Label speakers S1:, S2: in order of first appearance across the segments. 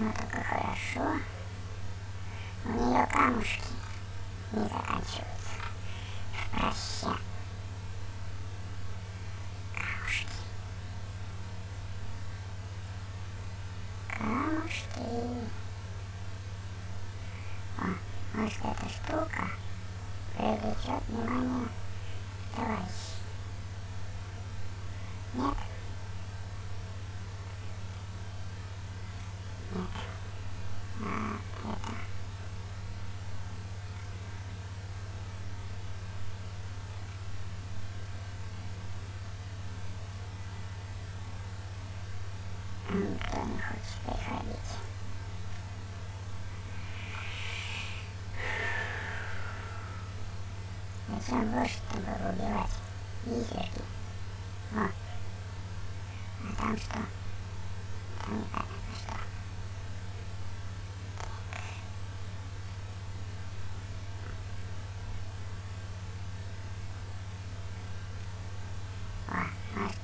S1: Но только хорошо, у нее камушки не заканчиваются Зачем лошадь было убивать? Изверги. О. А там что? Там непонятно что. О, может,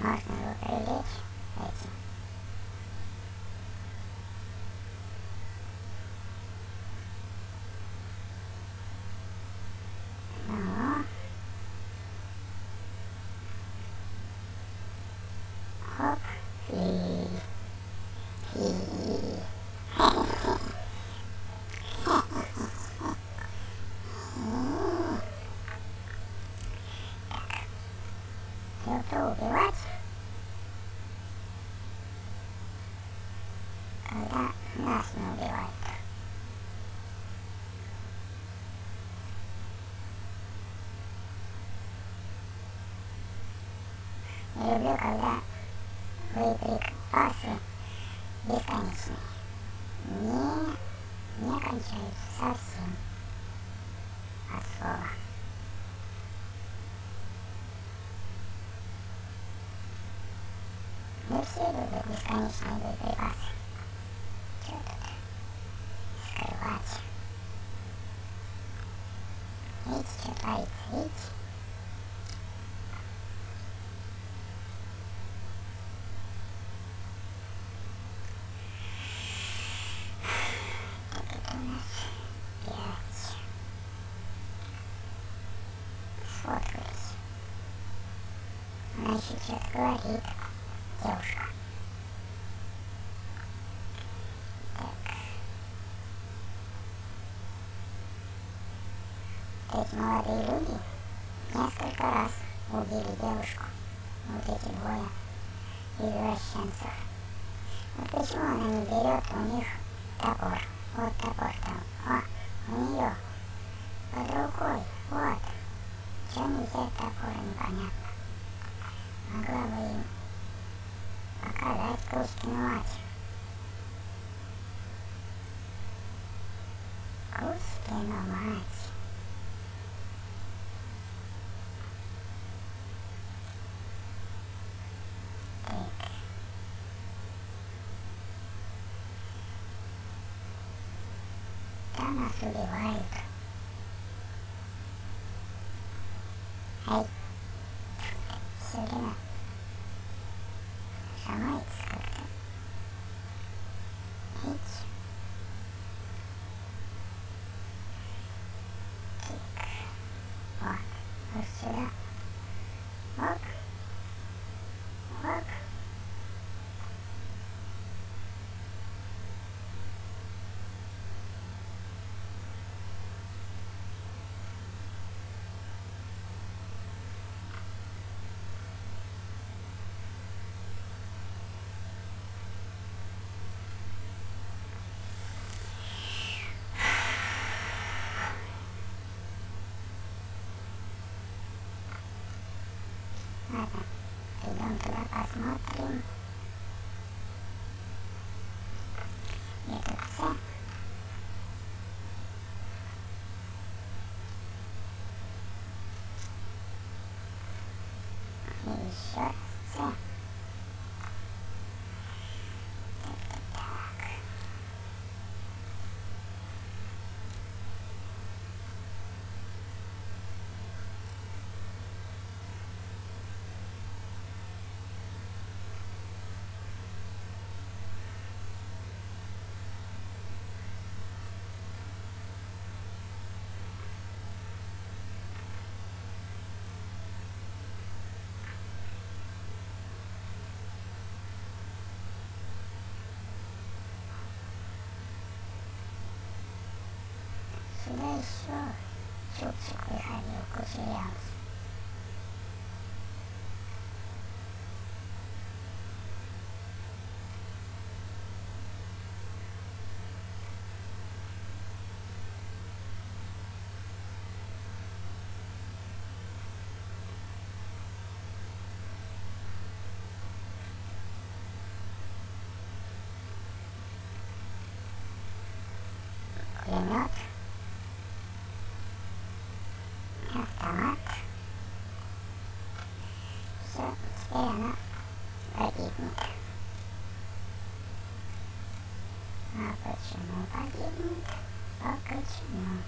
S1: можно его привлечь этим. Ну, хоп, и, и, его убивать, когда нас не убивают. Я люблю, когда боеприпасы бесконечные. Не, не кончаются совсем от слова. Не все любят бесконечные боеприпасы. Чё тут скрывать? Видите, что творится, видите? Так это у нас пять. Сфоткались. Что-то говорит, девушка. Так. Эти молодые люди несколько раз убили девушку. Вот эти двое извращенцев. Вот почему она не берет у них топор? Вот топор там. О, у нее под рукой. Вот. Чего не взять топор, непонятно. Могла бы им показать Кузькину мать. Мать. Так. Там нас убивают. Эй, все время Alright. Посмотрим. Где тут еще все. Так. еще чубчик выходил, кучерявый. пулемет, автомат. Все, теперь она погибнет. А почему погибнет? А почему?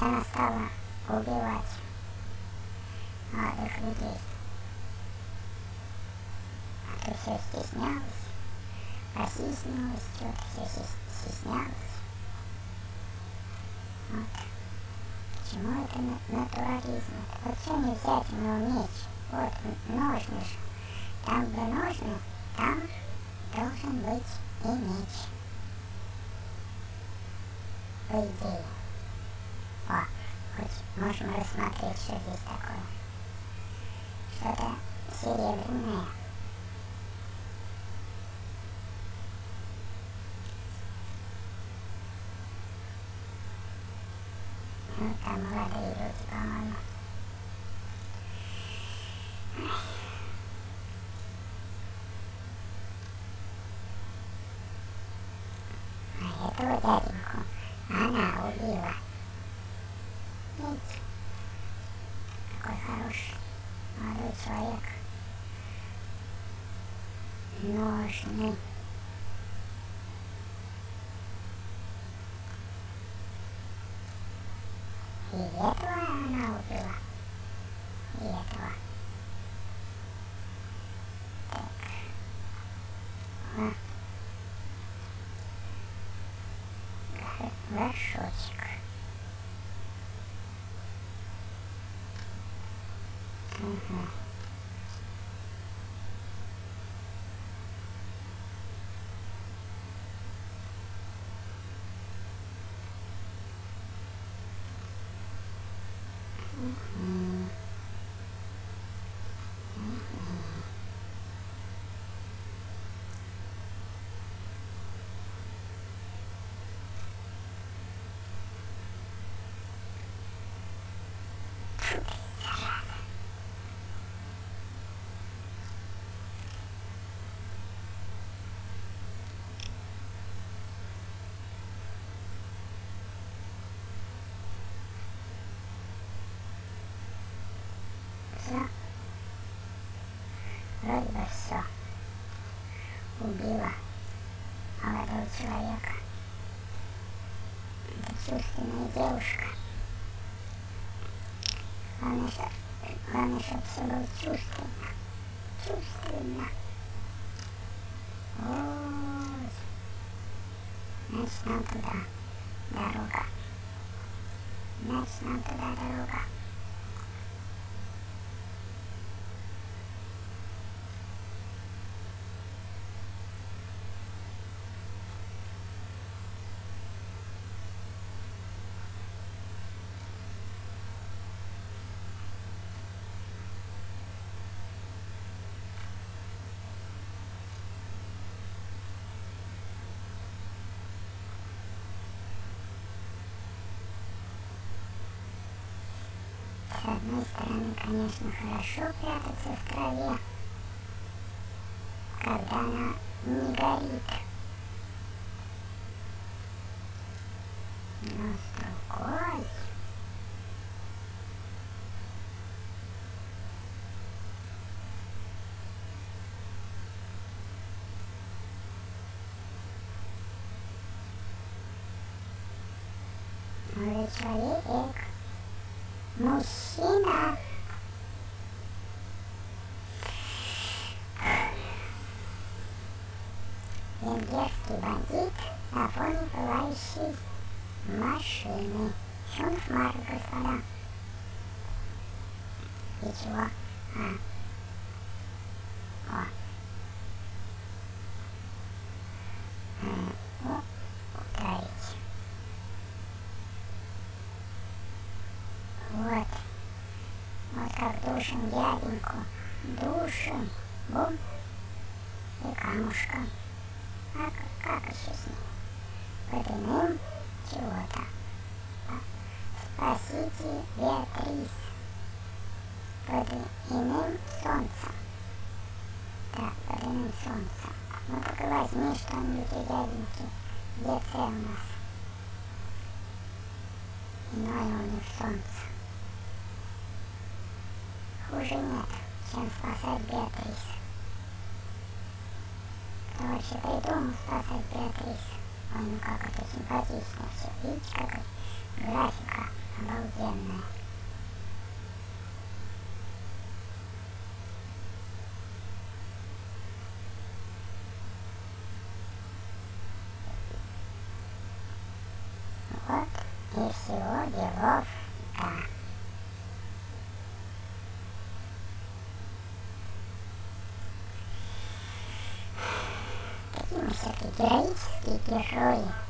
S1: Хоть она стала убивать молодых людей. А то все стеснялась, посиснилась, что-то все стеснялась. Вот. Почему это натурализм? Вот что не взять у него меч? Вот, ножны же. Там, где ножны, там должен быть и меч. По идее. О, хоть можем рассмотреть, что здесь такое. Что-то серебряное. Ну, там молодые люди, по-моему. А этого дяденьку она убила. Видите? Какой хороший молодой человек. Ножный. И этого она убила. И этого. Так. А. Горшочек. Бы все. Убила молодого человека. Это чувственная девушка. Главное, что, главное, чтобы все было чувственно. Чувственно. Вот. Значит, нам туда дорога. Значит, нам туда дорога. С одной стороны, конечно, хорошо прятаться в траве, когда она не горит. Но с всего. А. Э. Вот. Ударить. Э. Вот. Вот как душим дяденьку, Душим. Бум. И камушком. А как, как еще с ним? Подымем чего-то. Спасите Беатрис. Под иным солнцем. Так, под иным солнцем. Ну так возьми что-нибудь у дяденьки. Где у нас? Иное у них солнце. Хуже нет, чем спасать Беатрис. Короче, придумал спасать Беатрис. Ой, ну как это симпатично все. Видите, как графика обалденная. Вот и всего делов, да. Какие мы все-таки героические герои.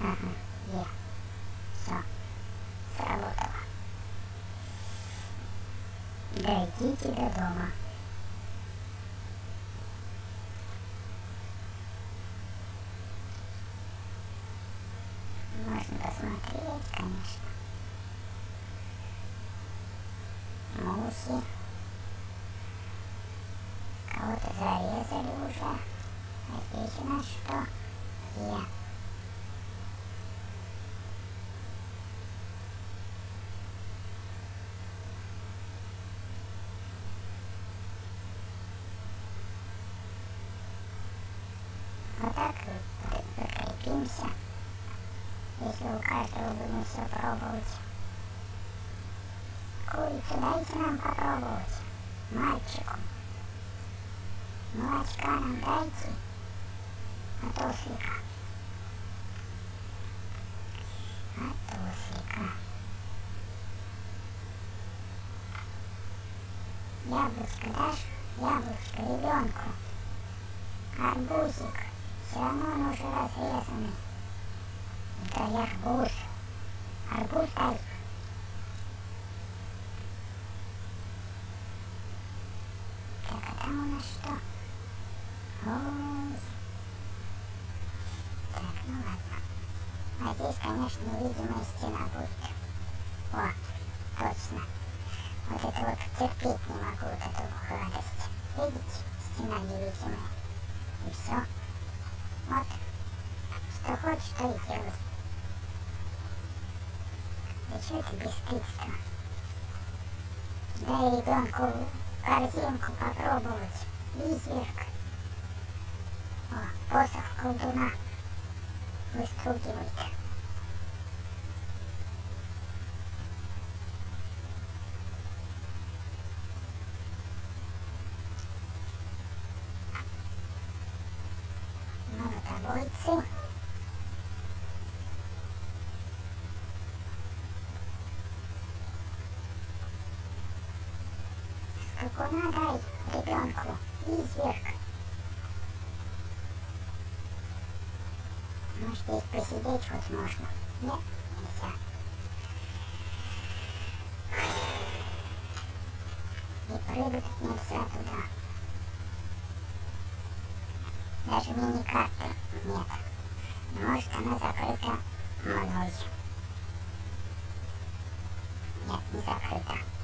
S1: Ага, Е. Все. Сработало. Дойдите до дома. Можно посмотреть, конечно. Мухи. Кого-то зарезали уже. А здесь у нас что? Я. Вот так вот. Если у каждого будем все пробовать. Курицу дайте нам попробовать. Мальчику. Молочка нам дайте. От ослика. От ослика. Яблочко дашь? Яблочко ребенку. Арбузик. Он уже разрезанный. Это арбуз. Арбуз дай. Так, а там у нас что? Ой. Так, ну ладно. А здесь, конечно, невидимая стена будет. О, точно. Вот это вот терпеть не могу, вот эту гадость. Видите? Стена невидимая. И все. Вот. Что хочешь, то и делай. Да что это бесстыдство? Дай ребенку корзинку попробовать. Изверг. О, посох колдуна выстругивает. Ребенку. Изверг. Ну, здесь посидеть вот можно. Нет, нельзя. И прыгать нельзя туда. Даже мини-карты нет. Может, она закрыта мной. Нет, не закрыта.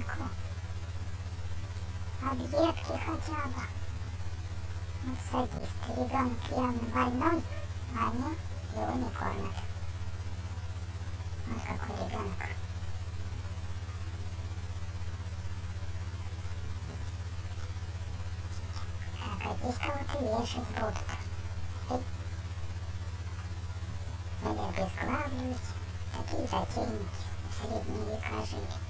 S1: рамку. Объедки хотя бы. Ну, садист, ребенок явно больной, а они его не кормят. Вот какой ребенок. Так, а здесь кого-то вешать будут. Или обезглавливать. Такие затейники средние века жили.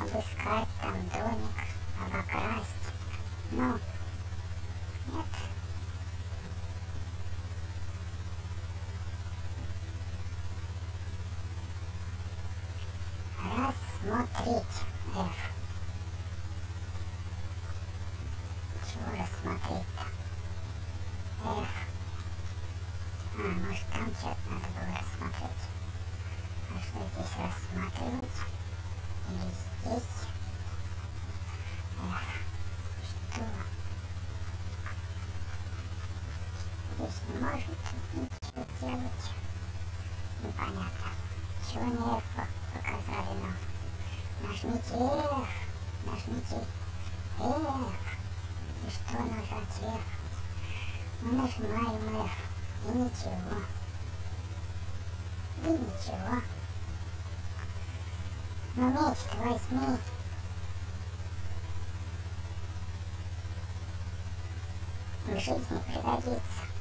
S1: обыскать там домик, обокрасть. Ну, нет, знаемое и ничего. И ничего. Но меньше восьми в жизни пригодится.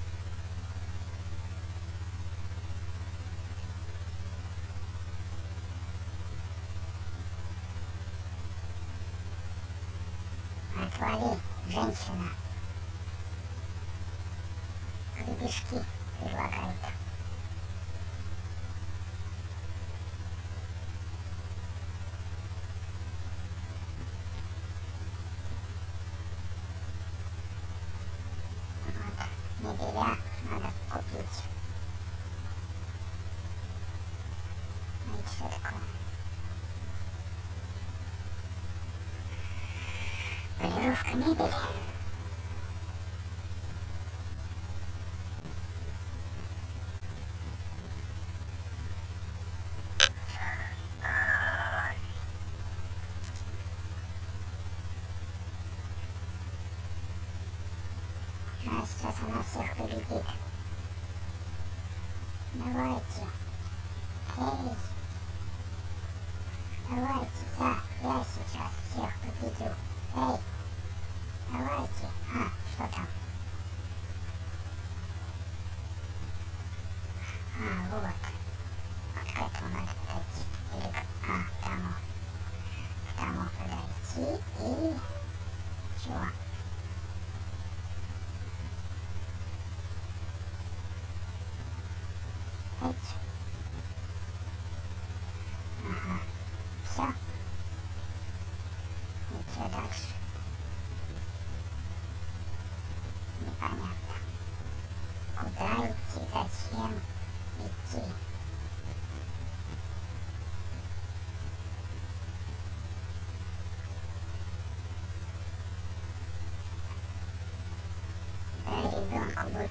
S1: практически предлагает. Вот, неделя надо купить. Ну и. Полировка мебели.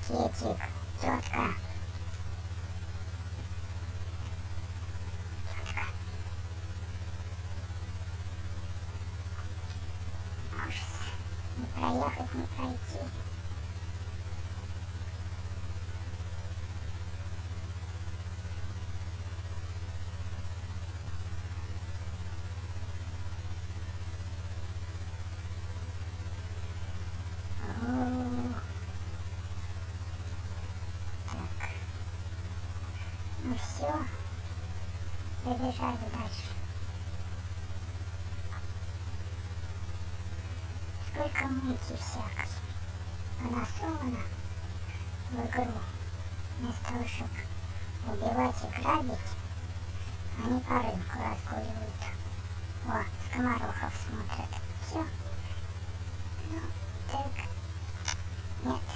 S1: creative Побежали дальше. Сколько муки всякой понасовано в игру, вместо того, чтобы убивать и грабить, они по рынку разгуливают. О, скоморохов смотрят. Все. Ну, так. Нет.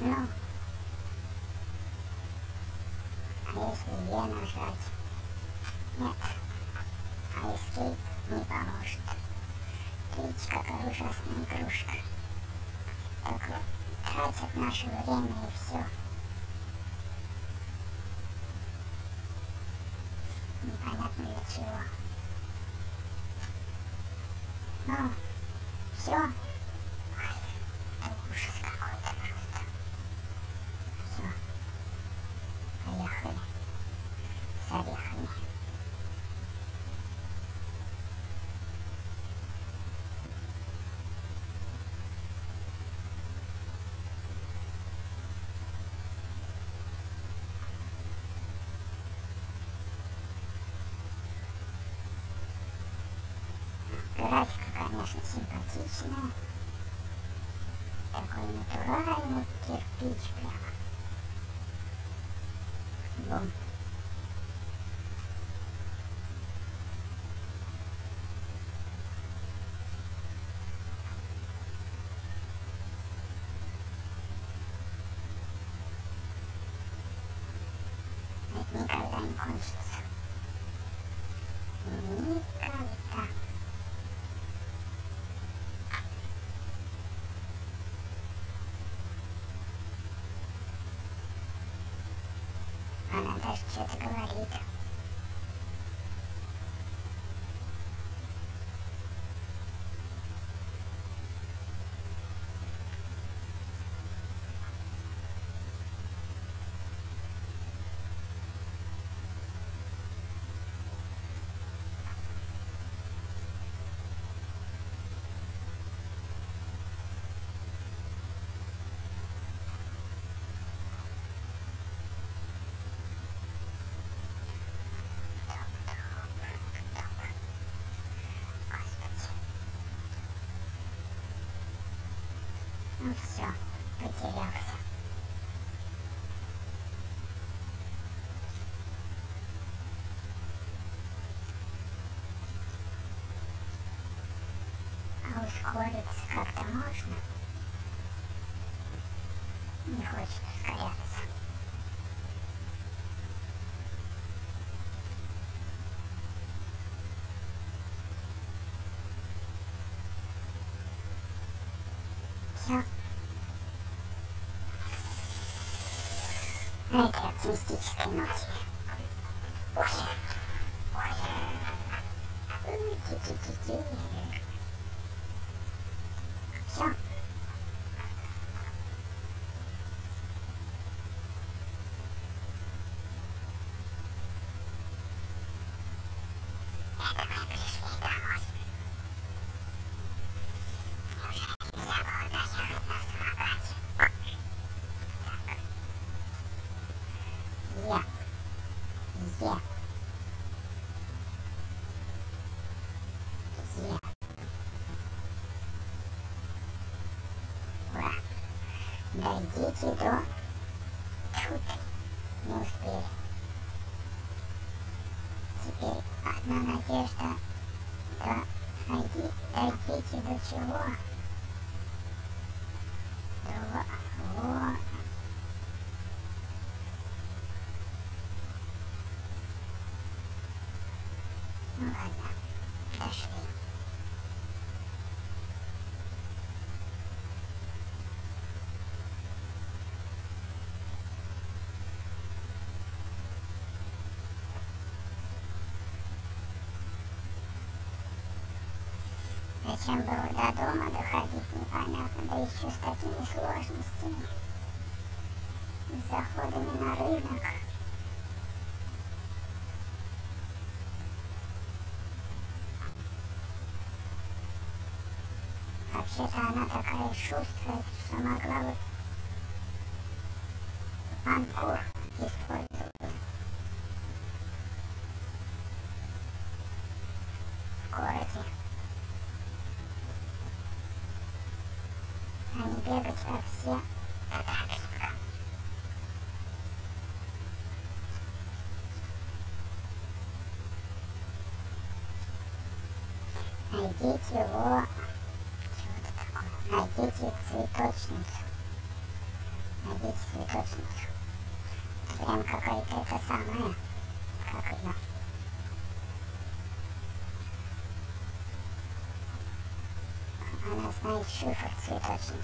S1: Ну. Если Е нажать? Нет. А Escape не поможет. Видите, какая ужасная игрушка. Так вот, тратят наше время и все. Непонятно для чего. Ну, Графика, конечно, симпатичная. Такой натуральный кирпич прямо. Бум. Ускориться как-то можно? Не хочет ускоряться. Все. На этой оптимистической ноте. Ой. Ой. Ой, До... Зачем было до дома доходить, непонятно, да еще с такими сложностями. С заходами на рынок. Вообще-то она такая шустрая, что могла бы анкур использовать. В городе. А не бегать как все. Найдите его Найдите цветочницу. Найдите цветочницу. Прям какая-то это самая, как ее. Она знает шифр цветочница.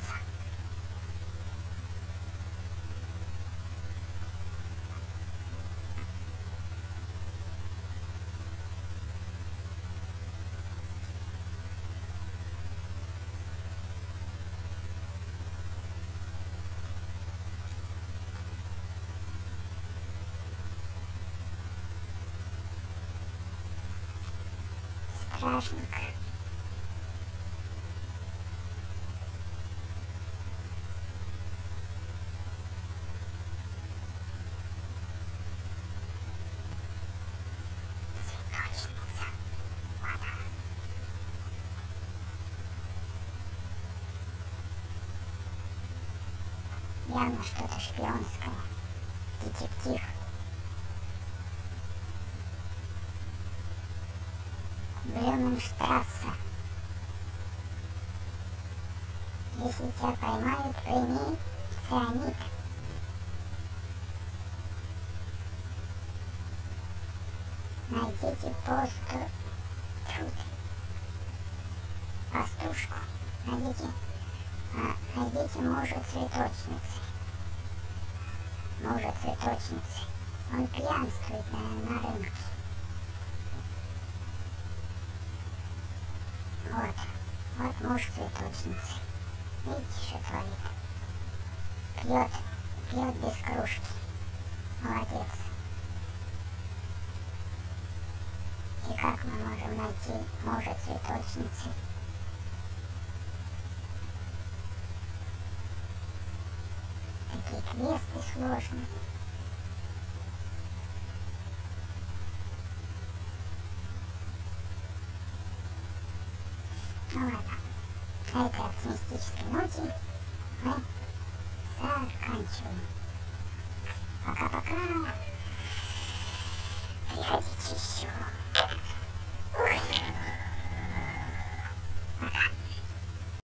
S1: Стражник. Явно что-то шпионское. Детектив. Блюменштрассе. Если тебя поймают, прими цианид. Найдите посту... Тут. Пастушку. Найдите... А, найдите мужа цветочницы. Мужа цветочницы. Он пьянствует, наверное, на рынке. Вот. Вот муж цветочницы. Видите, что творит? Пьет. Пьет без кружки. Молодец. И как мы можем найти мужа цветочницы? Такие квесты